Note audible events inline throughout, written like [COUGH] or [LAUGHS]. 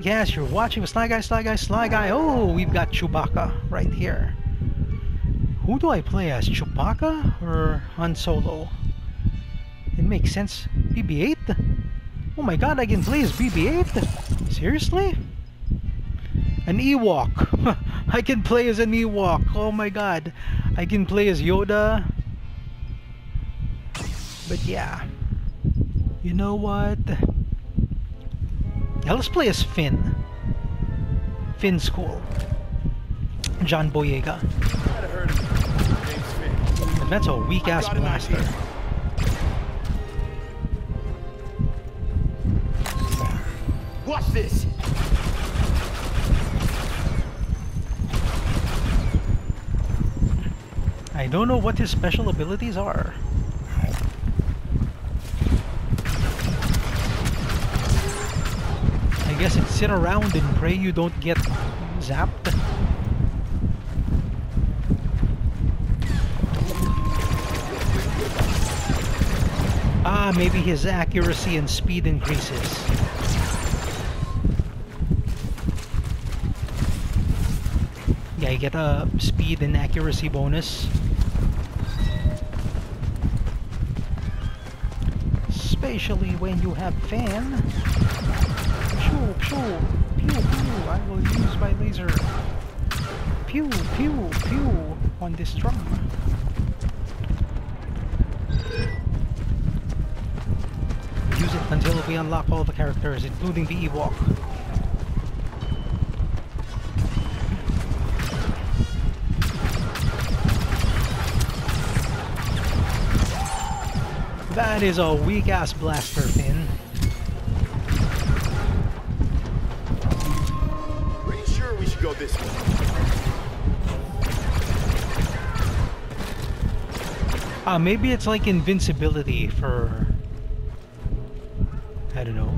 Yes, you're watching a Sly Guy, Sly Guy, Sly Guy. Oh, we've got Chewbacca right here. Who do I play as? Chewbacca or Han Solo? It makes sense. BB-8? Oh my god, I can play as BB-8? Seriously? An Ewok. [LAUGHS] I can play as an Ewok. Oh my god. I can play as Yoda. But yeah. You know what? Yeah, let's play as Finn. Finn School. John Boyega. That's a weak ass blaster. Watch this. I don't know what his special abilities are. Guess it's sit around and pray you don't get zapped. Ah, maybe his accuracy and speed increases. Yeah, you get a speed and accuracy bonus. Especially when you have fan. Pew, pew, pew. I will use my laser. Pew, pew, pew on this drum. Use it until we unlock all the characters, including the Ewok. That is a weak ass blaster Finn. This way. Ah, maybe it's like invincibility for... I don't know.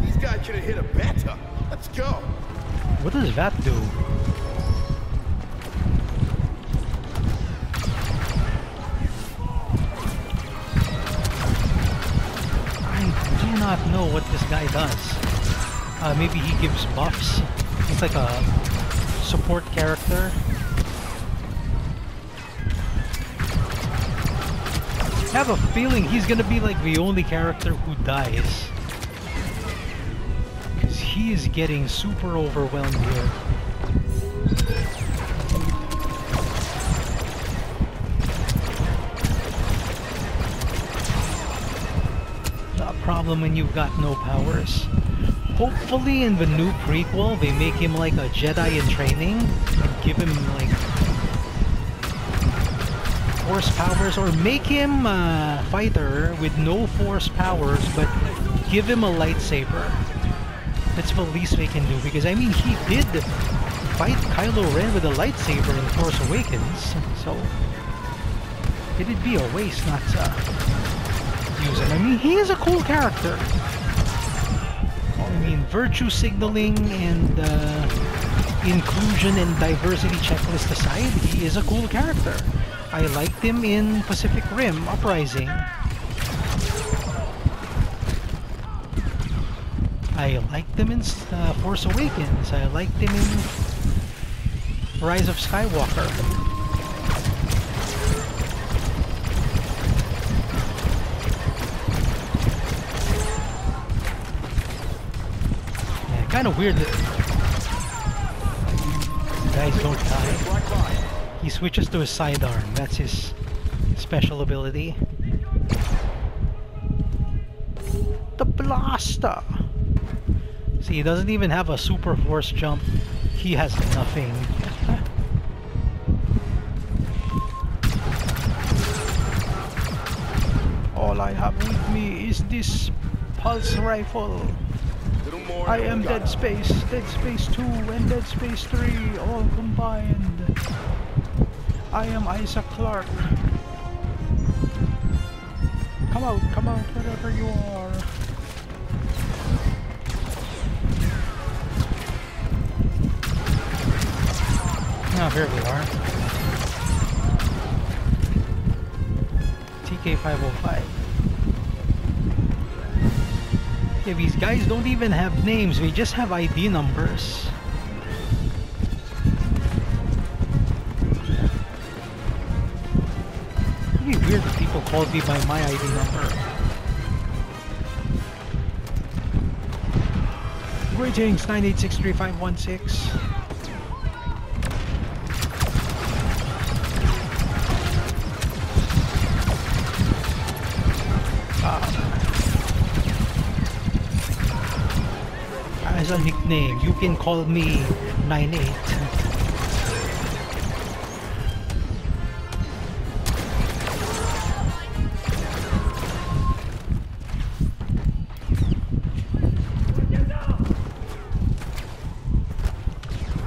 These guys could have hit a better. Let's go. What does that do? Not know what this guy does. Uh, maybe he gives buffs. He's like a support character. I have a feeling he's gonna be like the only character who dies. Because he is getting super overwhelmed here. Problem when you've got no powers. Hopefully in the new prequel they make him like a Jedi in training and give him like force powers or make him a fighter with no force powers but give him a lightsaber. That's the least they can do because I mean he did fight Kylo Ren with a lightsaber in Force Awakens, so it'd be a waste not to I mean he is a cool character. I mean virtue signaling and uh, inclusion and diversity checklist aside, he is a cool character. I liked him in Pacific Rim Uprising. I liked him in uh, Force Awakens. I liked him in Rise of Skywalker. Kind of weird that guys don't die. He switches to his sidearm. That's his special ability. The blaster! See, he doesn't even have a super force jump. He has nothing. [LAUGHS] All I have with me is this pulse rifle. I am Dead Space, Dead Space 2 and Dead Space 3 all combined. I am Isaac Clarke. Come out, come out, wherever you are. Now here we are. TK505. These guys don't even have names, they just have ID numbers. Pretty weird that people call me by my ID number. Greetings, 9863516. As a nickname, you can call me 98.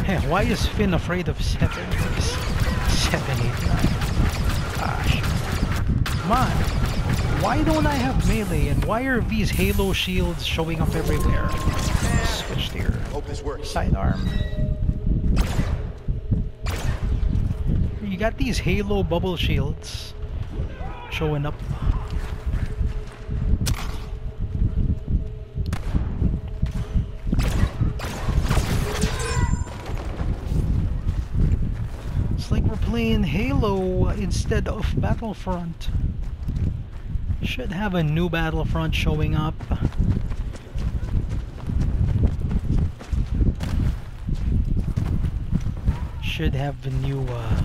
Hey, why is Finn afraid of 7? 7, 8, 9. Gosh. Why don't I have melee and why are these halo shields showing up everywhere? Switch to your Hope this works. sidearm. You got these halo bubble shields showing up. It's like we're playing Halo instead of Battlefront. Should have a new Battlefront showing up. Should have the new uh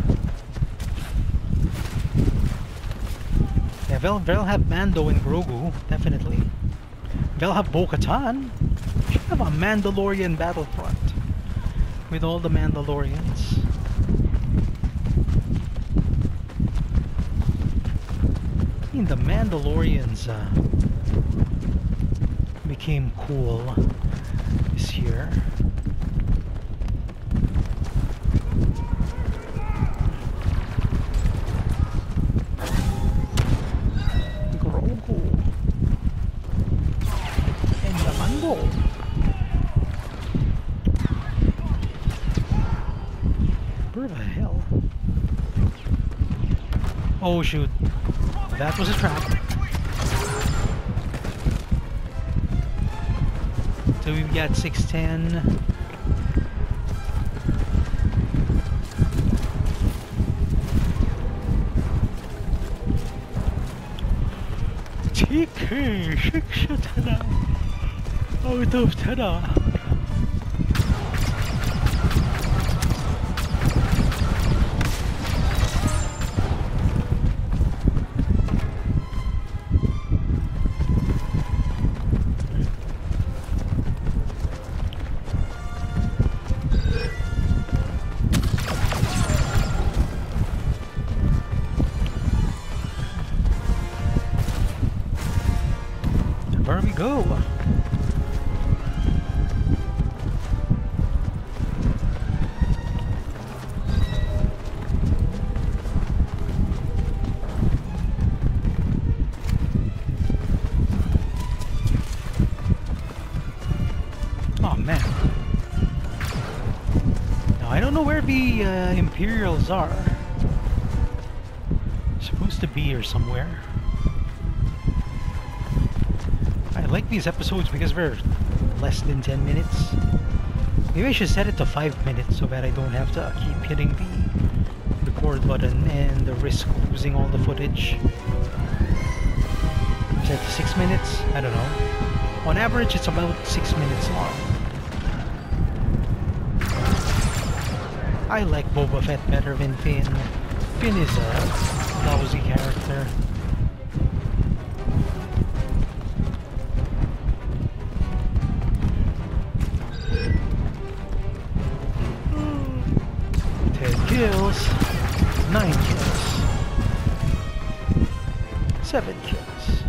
Yeah, they'll, they'll have Mando and Grogu, definitely. They'll have Bo-Katan. Should have a Mandalorian Battlefront. With all the Mandalorians. I mean, the Mandalorians uh, became cool this year. Grogu. And the Mando. Where the hell? Oh shoot. That was a trap. So we've got 610. TK 610 out oh, of 10. We go? Oh man. Now I don't know where the uh, Imperials are. Supposed to be here somewhere. Like these episodes because they're less than 10 minutes. Maybe I should set it to 5 minutes so that I don't have to keep hitting the record button and the risk losing all the footage. Set to 6 minutes? I don't know. On average, it's about 6 minutes long. I like Boba Fett better than Finn. Finn is a lousy character. Kills. Nine kills. Seven kills.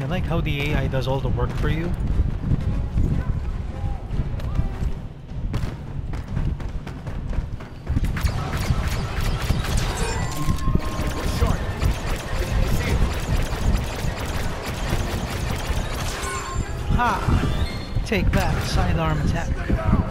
I like how the AI does all the work for you. Take that, sidearm attack.